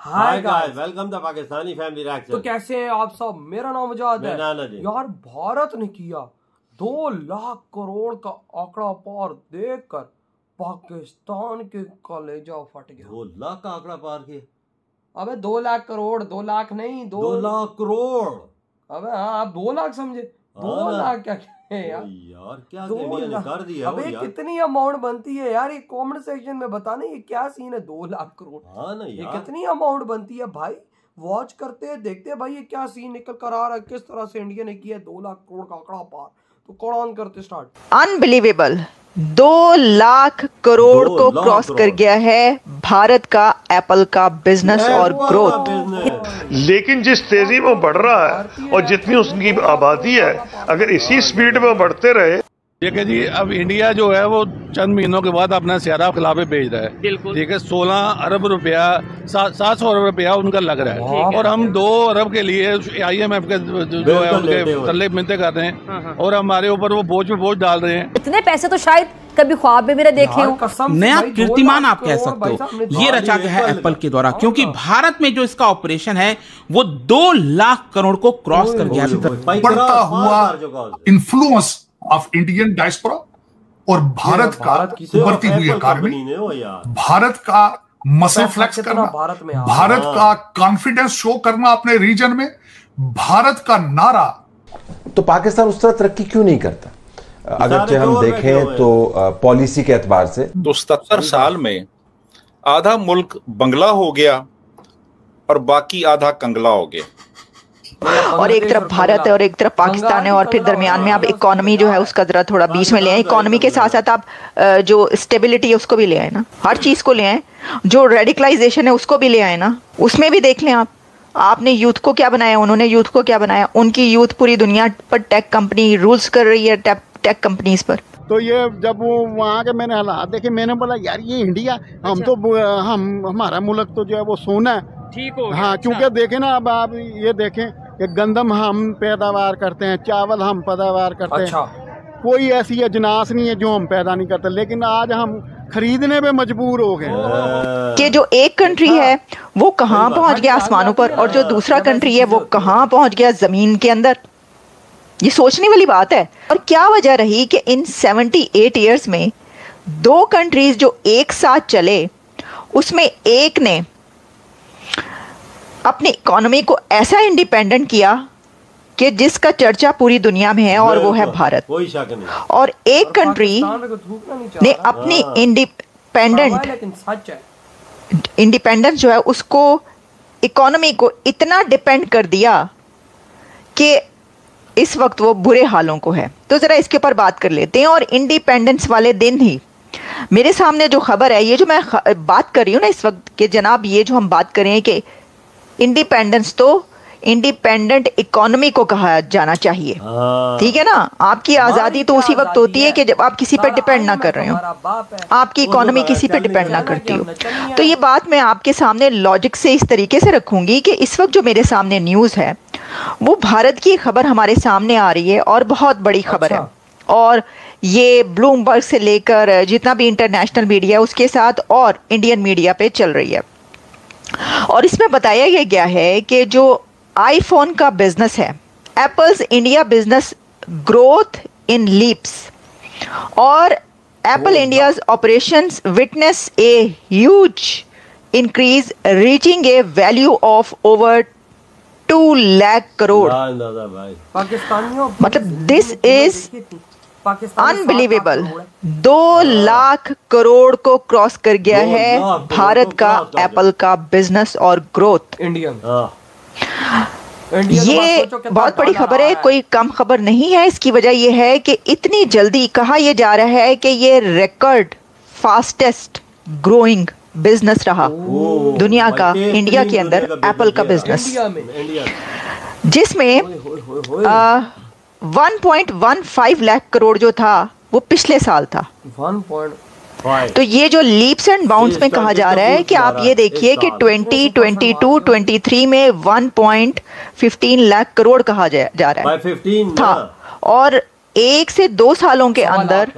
Hi guys welcome the Pakistani family reaction तो कैसे हैं आप सब? मेरा नाम मुजाद है। यार भारत ने किया दो लाख करोड़ का आंकड़ा पार देखकर पाकिस्तान के कलेजा फट गया। दो लाख का आंकड़ा पार किया। अबे दो लाख करोड़ दो लाख नहीं दो, दो लाख करोड़। अबे हाँ आप दो लाख समझे। दो हाँ। लाख क्या है यार। यार क्या दो इंडिया ने लाख। कर दिया अबे यार। कितनी अमाउंट बनती है यार ये कमेंट सेक्शन में बताना ये क्या सीन है? दो लाख करोड़। हाँ ना ये कितनी अमाउंट बनती है भाई? वॉच करते हैं देखते हैं भाई ये क्या सीन निकल कर आ रहा है किस तरह से इंडिया ने किया दो लाख करोड़ का आंकड़ा पार। तो कौन ऑन करते स्टार्ट। अनबिलीवेबल। दो लाख करोड़ दो को क्रॉस कर गया है भारत का एप्पल का बिज़नेस और ग्रोथ। बिज़नेस। लेकिन जिस तेज़ी में बढ़ रहा है और जितनी उसकी आबादी है अगर इसी स्पीड में बढ़ते रहे। देखिए जी अब इंडिया जो है वो चंद महीनों के बाद अपना सियारा खिलाफे भेज रहा है। है सोलह अरब रुपया सात सौ अरब रुपया उनका लग रहा है। और हम दो अरब के लिए आईएमएफ के जो- है उनके हुए। तल्ले मिलते कर रहे हैं। और हमारे ऊपर वो बोझ पे बोझ डाल रहे हैं। इतने पैसे तो शायद कभी ख्वाब में मेरे देखे हो। नया कीर्तिमान आप कह सकते हो। ये रचा गया है एप्पल के द्वारा हाँ। क्योंकि भारत में जो इसका ऑपरेशन है वो दो लाख करोड़ को क्रॉस कर गया। बढ़ता हुआ इन्फ्लुएंस ऑफ़ इंडियन डायस्पोरा और भारत का भारत की उभरती हुई हो भारत का मसल फ्लैक्स करना। भारत में भारत का कॉन्फिडेंस शो करना अपने रीजन में। भारत का नारा। तो पाकिस्तान उस तरह तरक्की क्यों नहीं करता? अगर हम देखें तो पॉलिसी के एतबार से। तो सत्तर साल में आधा मुल्क बंगला हो गया और बाकी आधा कंगला हो गया। और एक तरफ़ भारत है और एक तरफ़ पाकिस्तान है और फिर दरमियान में आप इकोनॉमी जो है उसका जरा थोड़ा बीच में ले आए। इकोनॉमी के साथ साथ आप जो स्टेबिलिटी है उसको भी ले आए ना। हर चीज़ को ले आए। जो रेडिकलाइजेशन है उसको भी ले आए ना। उसमें भी देख लें आप। आपने यूथ को क्या बनाया? उन्होंने यूथ को क्या बनाया? उनकी यूथ पूरी दुनिया पर टेक कंपनी रूल्स कर रही है टेक कंपनीज़ पर। तो ये जब वो वहाँ के मैंने हालात देखे मैंने बोला यार ये इंडिया हम तो हम हमारा मुल्क तो जो है वो सोना है। ठीक हो हाँ क्योंकि देखें ना अब आप ये देखें कि गंदम हम पैदावार करते हैं चावल हम पैदावार करते अच्छा। हैं कोई ऐसी अजनास नहीं है जो हम पैदा नहीं करते लेकिन आज हम खरीदने पे मजबूर हो गए कि जो एक कंट्री है। वो कहाँ पहुँच गया आसमानों पर और जो दूसरा कंट्री है वो कहाँ पहुँच गया ज़मीन के अंदर? ये सोचने वाली बात है। और क्या वजह रही कि इन 78 इयर्स में दो कंट्रीज़ जो एक साथ चले उसमें एक ने अपनी इकोनॉमी को ऐसा इंडिपेंडेंट किया कि जिसका चर्चा पूरी दुनिया में है और वो है भारत। कोई शक नहीं। और एक कंट्री ने अपनी। इंडिपेंडेंट है। इंडिपेंडेंस जो है उसको इकोनॉमी को इतना डिपेंड कर दिया कि इस वक्त वो बुरे हालों को है। तो ज़रा इसके ऊपर बात कर लेते हैं और इंडिपेंडेंस वाले दिन ही। मेरे सामने जो खबर है ये जो मैं बात कर रही हूँ ना इस वक्त कि जनाब ये जो हम बात कर रहे हैं कि इंडिपेंडेंस तो इंडिपेंडेंट इकोनॉमी को कहा जाना चाहिए। हाँ। ठीक है ना? आपकी आज़ादी तो उसी वक्त होती है कि जब आप किसी पर डिपेंड ना कर रहे हो। आपकी इकोनॉमी तो किसी पे चलनी डिपेंड ना करती हो। तो ये बात मैं आपके सामने लॉजिक से इस तरीके से रखूँगी कि इस वक्त जो मेरे सामने न्यूज़ है वो भारत की खबर हमारे सामने आ रही है और बहुत बड़ी खबर है। और ये ब्लूमबर्ग से लेकर जितना भी इंटरनेशनल मीडिया है उसके साथ और इंडियन मीडिया पे चल रही है। और इसमें बताया ये गया है कि जो आईफोन का बिज़नेस है Apple's India business growth in leaps और Apple India's operations witness a huge increase reaching a value of over two lakh crore दादा भाई। पाकिस्तानियों मतलब दिस पाकिस्तान अनबिलीवेबल दो लाख करोड़ को क्रॉस कर गया है भारत का। एप्पल का बिज़नेस और ग्रोथ इंडियन हाँ। इंडियन तो ये सोचो कितना बहुत बड़ी खबर है कोई कम खबर नहीं है। इसकी वजह यह है कि इतनी जल्दी कहा यह जा रहा है कि ये रिकॉर्ड फास्टेस्ट ग्रोइंग बिज़नेस रहा दुनिया का इंडिया के अंदर एप्पल का बिज़नेस जिसमें। 1.15 लाख करोड़ जो था वो पिछले साल था। 1.5 तो ये जो लीप्स एंड बाउंड्स में कहा जा रहा है कि आप ये है देखिए कि साल? 2022 23 में 1.15 लाख करोड़ कहा जा जा रहा है। था। और एक से दो सालों के अंदर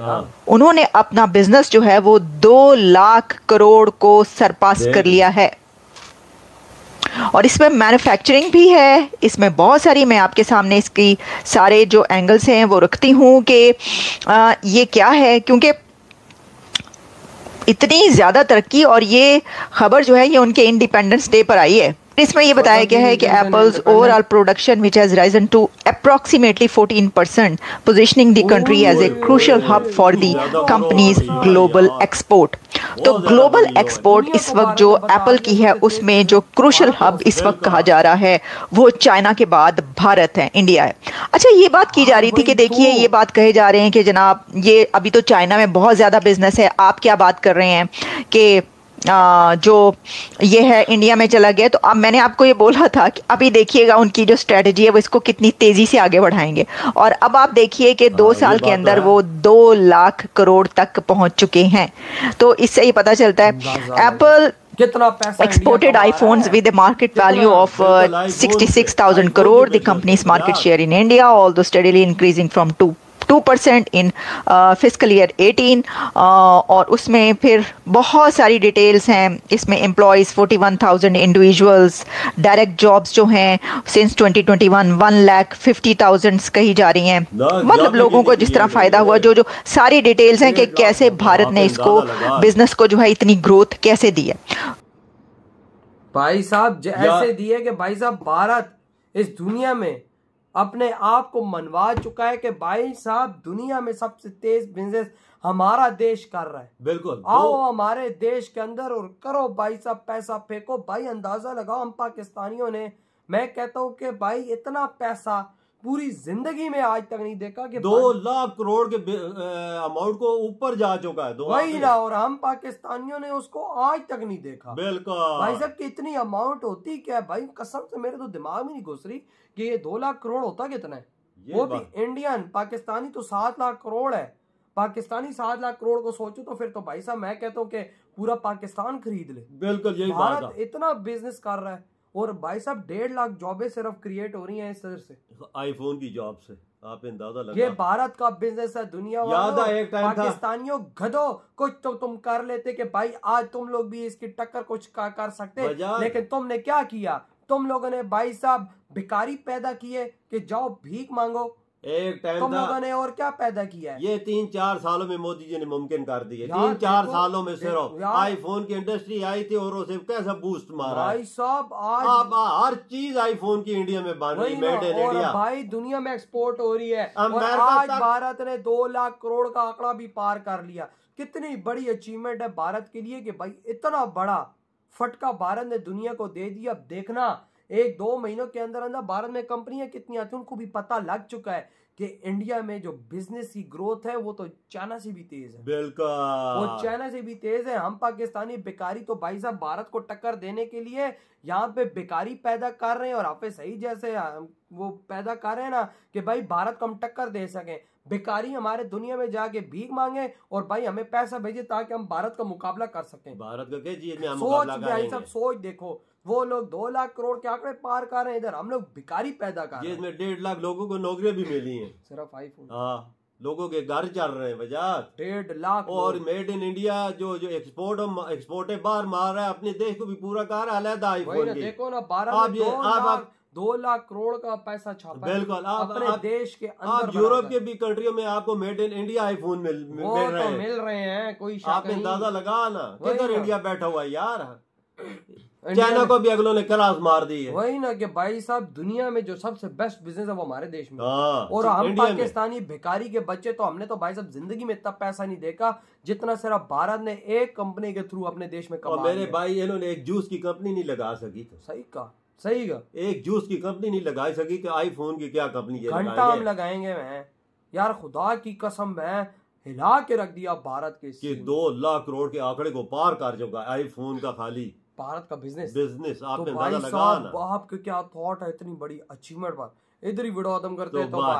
उन्होंने अपना बिज़नेस जो है वो दो लाख करोड़ को सरपास कर लिया है। और इसमें मैन्युफैक्चरिंग भी है। इसमें बहुत सारी मैं आपके सामने इसकी सारे जो एंगल्स हैं, वो रखती हूँ कि ये क्या है? क्योंकि इतनी ज़्यादा तरक्की और ये खबर जो है, ये उनके इंडिपेंडेंस डे पर आई है। इसमें ये बताया गया है कि Apple's overall production which has risen to approximately 14 percent positioning the country as a crucial hub for the company's global export तो ग्लोबल एक्सपोर्ट इस वक्त जो एप्पल की है उसमें जो क्रूशल हब इस वक्त कहा जा रहा है वो चाइना के बाद भारत है इंडिया है। अच्छा ये बात की जा रही थी कि देखिए ये बात कहे जा रहे हैं कि जनाब ये अभी तो चाइना में बहुत ज़्यादा बिज़नेस है। आप क्या बात कर रहे हैं कि जो ये है इंडिया में चला गया तो अब मैंने आपको ये बोला था कि अभी देखिएगा उनकी जो स्ट्रेटजी है वो इसको कितनी तेज़ी से आगे बढ़ाएँगे। और अब आप देखिए कि दो हाँ, साल के तो अंदर वो दो लाख करोड़ तक पहुँच चुके हैं। तो इससे ये पता चलता है एप्पल कितना पैसा with a market value of uh, 66,000 crore. The company's market share in India, although steadily increasing from 2 two percent in physical year eighteen और उसमें फिर बहुत सारी डिटेल्स हैं। इसमें employees forty one thousand individuals direct jobs जो हैं since twenty twenty one one lakh fifty thousand कही जा रही हैं। मतलब लोगों को जिस तरह फ़ायदा हुआ जो जो सारी डिटेल्स हैं कि कैसे भारत ने इसको बिज़नेस को जो है इतनी ग्रोथ कैसे दी है? भाई साहब ऐसे दिए कि भाई साहब भारत इस दुनिया में अपने आप को मनवा चुका है कि भाई साहब दुनिया में सबसे तेज बिज़नेस हमारा देश कर रहा है। बिल्कुल। आओ हमारे देश के अंदर और करो भाई साहब पैसा फेंको। भाई अंदाज़ा लगाओ हम पाकिस्तानियों ने मैं कहता हूँ कि भाई इतना पैसा पूरी ज़िंदगी में आज तक नहीं देखा कि दो लाख करोड़ के अमाउंट को ऊपर जा चुका है वही ना और हम पाकिस्तानियों ने उसको आज तक नहीं देखा। बिल्कुल। भाई साहब कितनी अमाउंट होती क्या है भाई कसम से मेरे तो दिमाग में नहीं घुस रही कि ये दो लाख करोड़ होता कितना है। वो भी इंडियन पाकिस्तानी तो सात लाख करोड़ है। पाकिस्तानी सात लाख करोड़ को सोचो तो फिर तो भाई साहब मैं कहता हूँ कि पूरा पाकिस्तान खरीद ले। बिल्कुल यही भारत इतना बिज़नेस कर रहा है। और भाई साहब डेढ़ लाख जॉबें सिर्फ़ क्रिएट हो रही हैं इस तरह से। आईफोन की जॉब से आप अंदाज़ा लगा। ये भारत का बिज़नेस है दुनिया याद एक टाइम पाकिस्तानियों गधो कुछ तो तुम कर लेते कि भाई आज तुम लोग भी इसकी टक्कर कुछ कर सकते। लेकिन तुमने क्या किया? तुम लोगों ने भाई साहब भिकारी पैदा किए कि जाओ भीख मांगो। एक टाइम तुम लोगों ने और क्या पैदा किया है? ये तीन चार सालों में मोदी जी ने मुमकिन कर दिया तीन चार सालों में सिर्फ़ आईफोन की इंडस्ट्री आई थी और उसे कैसा बूस्ट मारा भाई साहब आज अब हर चीज़ आईफोन की इंडिया में बन रही मेड इन इंडिया भाई दुनिया में एक्सपोर्ट हो रही है। और आज भारत ने दो लाख करोड़ का आंकड़ा भी पार कर लिया। कितनी बड़ी अचीवमेंट है भारत के लिए कि भाई इतना बड़ा फटका भारत ने दुनिया को दे दिया। अब देखना एक दो महीनों के अंदर अंदर भारत में कंपनियाँ कितनी आती उनको भी पता लग चुका है कि इंडिया में जो बिज़नेस की ग्रोथ है वो तो चाइना से भी तेज है। बिल्कुल। वो चाइना से भी तेज है। हम पाकिस्तानी बेकारी तो भाई साहब भारत को टक्कर देने के लिए यहाँ पे बेकारी पैदा कर रहे हैं और आप सही जैसे वो पैदा कर रहे हैं ना कि भाई भारत को हम टक्कर दे सकें। बेकारी हमारे दुनिया में जाके भीख मांगे और भाई हमें पैसा भेजे ताकि हम भारत का मुकाबला कर सकें। भारत का सोच भाई सब सोच देखो। वो लोग दो लाख करोड़ के आंकड़े पार कर रहे हैं इधर। हम लोग भिकारी पैदा कर रहे हैं। इसमें डेढ़ लाख लोगों को नौकरियाँ भी मिली हैं। सिर्फ़ आईफोन हाँ लोगों के घर चल रहे हैं वजह डेढ़ लाख और मेड इन इंडिया जो जो एक्सपोर्ट एक्सपोर्ट है बाहर मार रहा है अपने देश को भी पूरा कर रहा है आईफोन देखो ना बारह आप ये आप दो लाख करोड़ का पैसा छापा बिल्कुल आप अपने आप, देश के अंदर आप यूरोप के भी कंट्रियों में आपको मेड इन इंडिया आईफोन मिल, मिल रहे तो हैं। मिल रहे हैं कोई आप अंदाज़ा लगा ना किधर इंडिया बैठा हुआ है यार? चाइना को भी अगलों ने क्लास मार दी है। वही ना कि भाई साहब दुनिया में जो सबसे बेस्ट बिज़नेस है वो हमारे देश में। हाँ, और हम पाकिस्तानी भिकारी के बच्चे तो हमने तो भाई साहब ज़िंदगी में इतना पैसा नहीं देखा जितना सिर्फ़ भारत ने एक कंपनी के थ्रू अपने देश में कमा मेरे भाई इन्होंने एक जूस की कंपनी नहीं लगा सकी तो। सही कहा सही का एक जूस की कंपनी नहीं लगा सकी कि आईफोन की क्या कंपनी घंटा हम लगाएँगे मैं। यार खुदा की कसम मैं हिला के रख दिया भारत के दो लाख करोड़ के आंकड़े को पार कर चुका आईफोन का खाली। भारत का बिज़नेस बिज़नेस आपने तो भाई साहब आपके क्या थॉट है इतनी बड़ी अचीवमेंट पर इधर ही वीडियो खत्म करते तो हैं तो बाय